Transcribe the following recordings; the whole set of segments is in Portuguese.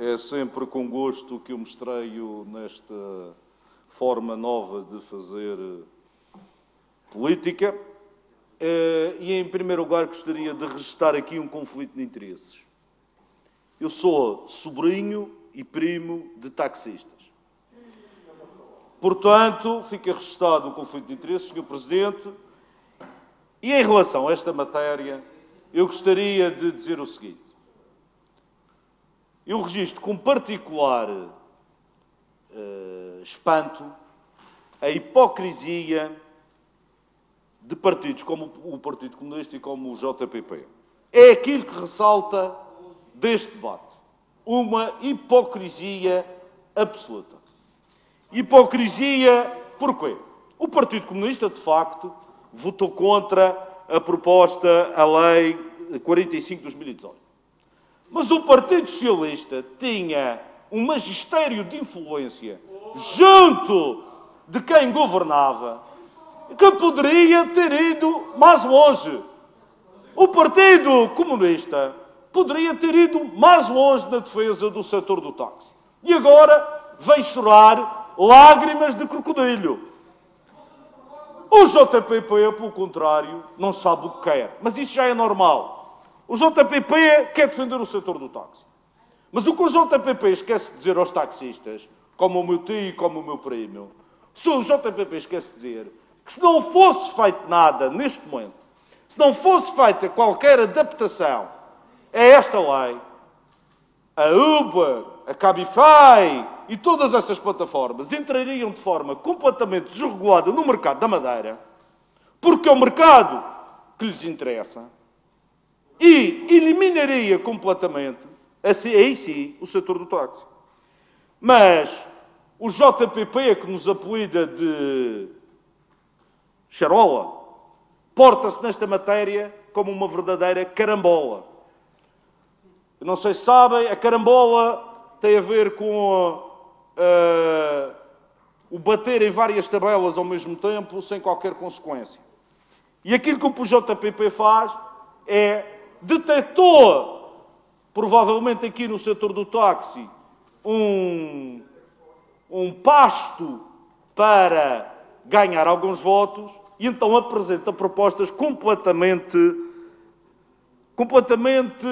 É sempre com gosto que eu me estreio nesta forma nova de fazer política. Eh, e, em primeiro lugar, gostaria de registrar aqui um conflito de interesses. Eu sou sobrinho e primo de taxistas. Portanto, fica registado o conflito de interesses, Sr. Presidente. E em relação a esta matéria, eu gostaria de dizer o seguinte. Eu registro com particular uh, espanto a hipocrisia de partidos como o Partido Comunista e como o JPP. É aquilo que ressalta deste debate. Uma hipocrisia absoluta. Hipocrisia porquê? O Partido Comunista, de facto, votou contra a proposta, a Lei 45 de 2018. Mas o Partido Socialista tinha um magistério de influência junto de quem governava que poderia ter ido mais longe. O Partido Comunista poderia ter ido mais longe na defesa do setor do táxi. E agora vem chorar lágrimas de crocodilo. O JPP, pelo contrário, não sabe o que quer. Mas isso já é normal. O JPP quer defender o setor do táxi. Mas o que o JPP esquece de dizer aos taxistas, como o meu tio e como o meu primo, se o JPP esquece de dizer que se não fosse feito nada neste momento, se não fosse feita qualquer adaptação a esta lei, a Uber, a Cabify e todas essas plataformas entrariam de forma completamente desregulada no mercado da Madeira, porque é o mercado que lhes interessa, e eliminaria completamente, assim, aí sim, o setor do táxi. Mas o JPP, que nos apelida de charola, porta-se nesta matéria como uma verdadeira carambola. Eu não sei se sabem, a carambola tem a ver com uh, o bater em várias tabelas ao mesmo tempo, sem qualquer consequência. E aquilo que o JPP faz é detectou, provavelmente aqui no setor do táxi, um, um pasto para ganhar alguns votos e então apresenta propostas completamente completamente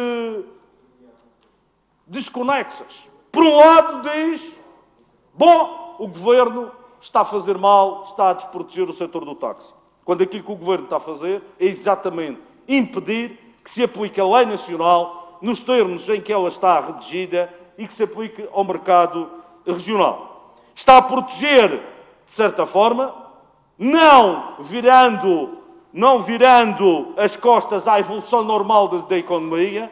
desconexas. Por um lado diz, bom, o governo está a fazer mal, está a desproteger o setor do táxi. Quando aquilo que o governo está a fazer é exatamente impedir que se aplique a lei nacional nos termos em que ela está redigida e que se aplique ao mercado regional. Está a proteger, de certa forma, não virando, não virando as costas à evolução normal da, economia,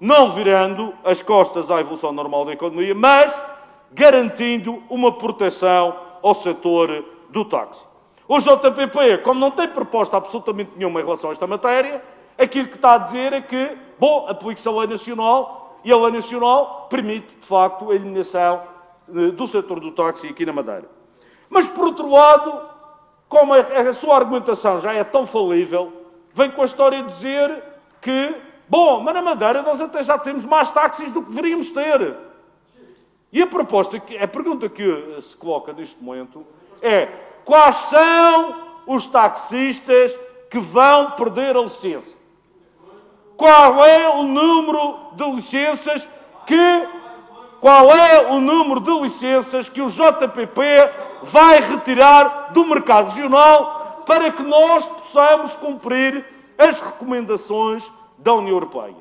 não virando as costas à evolução normal da economia, mas garantindo uma proteção ao setor do táxi. O JPP, como não tem proposta absolutamente nenhuma em relação a esta matéria, aquilo que está a dizer é que, bom, aplique-se a lei nacional e a lei nacional permite, de facto, a eliminação eh, do setor do táxi aqui na Madeira. Mas, por outro lado, como a, a sua argumentação já é tão falível, vem com a história de dizer que, bom, mas na Madeira nós até já temos mais táxis do que deveríamos ter. E a proposta, a pergunta que se coloca neste momento é quais são os taxistas que vão perder a licença? Qual é o número de licenças que qual é o número de licenças que o JPP vai retirar do mercado regional para que nós possamos cumprir as recomendações da União Europeia.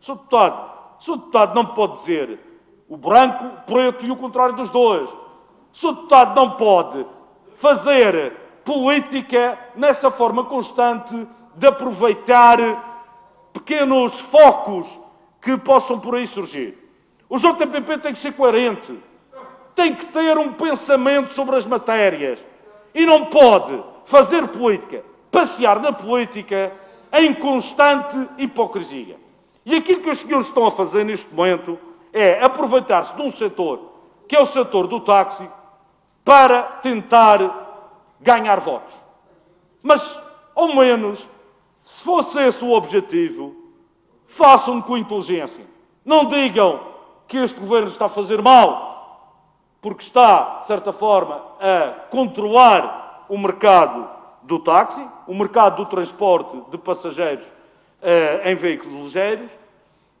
Sr. Deputado, Sr. Deputado não pode dizer o branco, o preto e o contrário dos dois. Sr. Deputado não pode fazer política nessa forma constante de aproveitar pequenos focos que possam por aí surgir. O JPP tem que ser coerente tem que ter um pensamento sobre as matérias e não pode fazer política, passear na política em constante hipocrisia. E aquilo que os senhores estão a fazer neste momento é aproveitar-se de um setor, que é o setor do táxi, para tentar ganhar votos. Mas, ao menos, se fosse esse o objetivo, façam com inteligência. Não digam que este governo está a fazer mal, porque está, de certa forma, a controlar o mercado do táxi, o mercado do transporte de passageiros uh, em veículos ligeiros.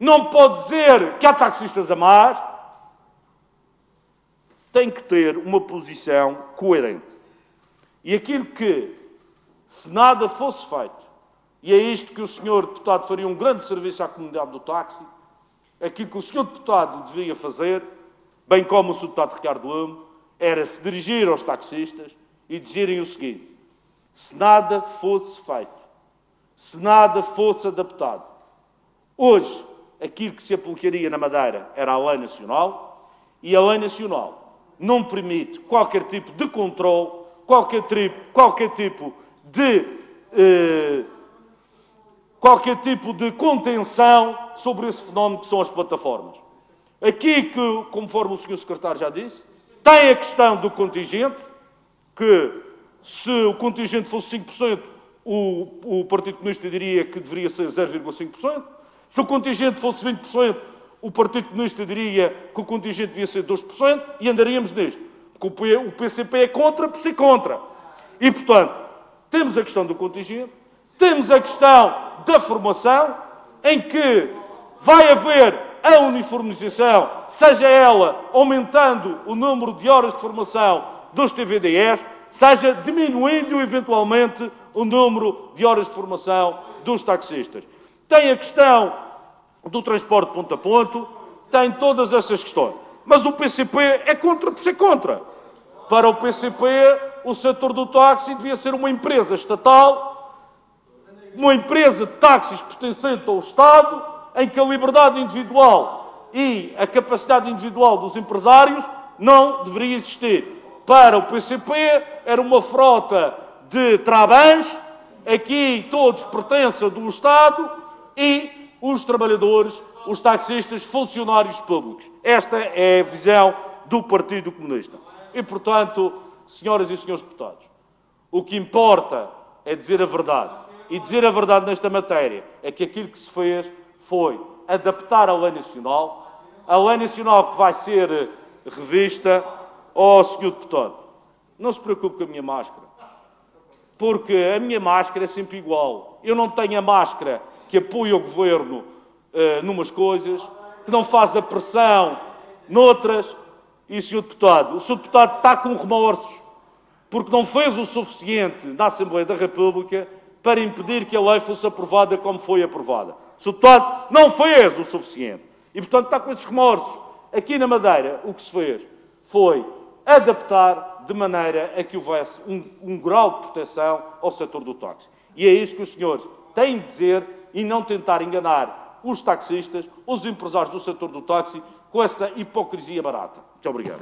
Não pode dizer que há taxistas a mais. Tem que ter uma posição coerente. E aquilo que, se nada fosse feito, e é isto que o senhor deputado faria um grande serviço à comunidade do táxi, aquilo que o senhor deputado deveria fazer, bem como o senhor deputado Ricardo Amo, era se dirigir aos taxistas e dizerem o seguinte: se nada fosse feito, se nada fosse adaptado, hoje aquilo que se aplicaria na Madeira era a lei nacional e a lei nacional não permite qualquer tipo de controle, qualquer tipo, qualquer tipo de eh, qualquer tipo de contenção sobre esse fenómeno que são as plataformas. Aqui que, conforme o Sr. Secretário já disse, tem a questão do contingente, que se o contingente fosse 5%, o, o Partido Comunista diria que deveria ser 0,5%. Se o contingente fosse 20%, o Partido Comunista diria que o contingente devia ser 2% e andaríamos nisto. Porque o PCP é contra por ser contra. E, portanto, temos a questão do contingente, temos a questão da formação, em que vai haver a uniformização, seja ela aumentando o número de horas de formação dos TVDS, seja diminuindo eventualmente o número de horas de formação dos taxistas. Tem a questão do transporte ponto a ponto, tem todas essas questões. Mas o PCP é contra por ser contra. Para o PCP, o setor do táxi devia ser uma empresa estatal uma empresa de táxis pertencente ao Estado, em que a liberdade individual e a capacidade individual dos empresários não deveria existir. Para o PCP, era uma frota de trabans, aqui todos pertencem do Estado e os trabalhadores, os taxistas, funcionários públicos. Esta é a visão do Partido Comunista. E, portanto, senhoras e senhores deputados, o que importa é dizer a verdade e dizer a verdade nesta matéria é que aquilo que se fez foi adaptar a lei nacional, a lei nacional que vai ser revista ao oh, Sr. Deputado. Não se preocupe com a minha máscara, porque a minha máscara é sempre igual. Eu não tenho a máscara que apoia o governo uh, numas coisas, que não faz a pressão noutras. E, Sr. Deputado, o Sr. Deputado está com remorsos, porque não fez o suficiente na Assembleia da República para impedir que a lei fosse aprovada como foi aprovada. Deputado não fez o suficiente. E, portanto, está com esses remorsos. Aqui na Madeira, o que se fez foi adaptar de maneira a que houvesse um, um grau de proteção ao setor do táxi. E é isso que os senhores têm de dizer e não tentar enganar os taxistas, os empresários do setor do táxi, com essa hipocrisia barata. Muito obrigado.